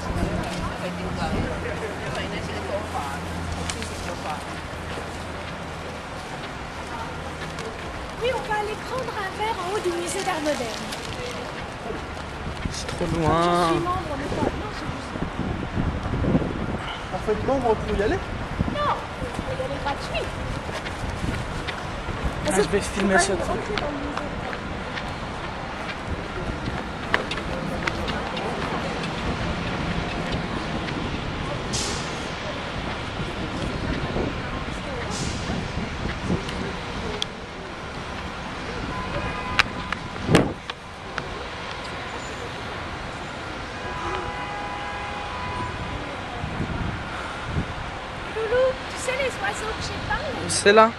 係點解？因為咧食得多飯，先食咗飯。Oui, on va aller prendre un verre en haut du musée d'art moderne. C'est trop loin. Je suis membre, mais pas. Non, c'est juste. En fait, membre, on peut y aller Non, on peut y aller gratuit. Ah, je vais filmer ça. C'est là.